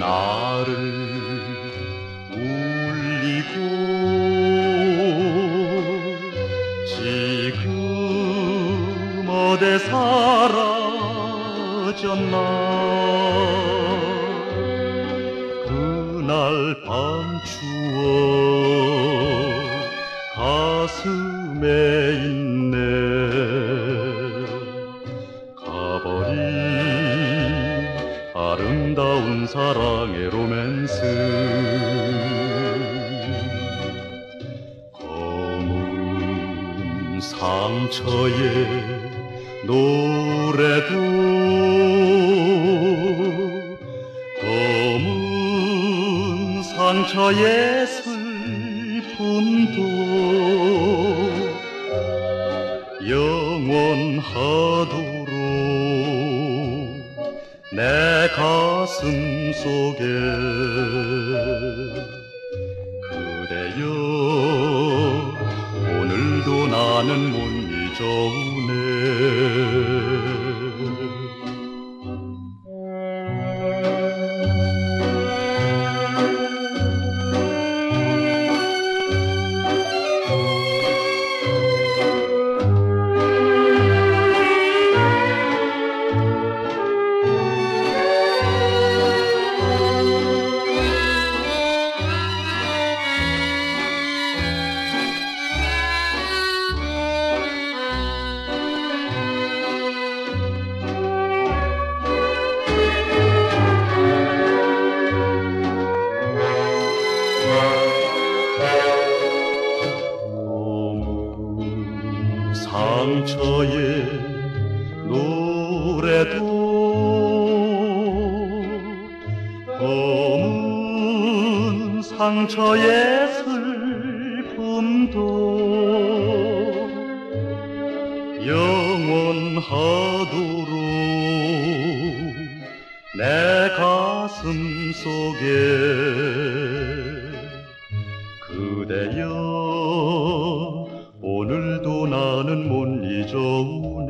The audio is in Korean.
나를 울리고 지금 어디 사라졌나? 그날 밤 추억 가슴에 있네 아름다운 사랑의 로맨스. 검은 상처의 노래도 검은 상처의 슬픔도 영원하도록 내 가슴 속에 그대여 오늘도 나는 못 잊어오네 상처의 노래도 검은 상처의 슬픔도 영원하도록 내 가슴 속에 그대여 오늘도 나는 못 잊어오네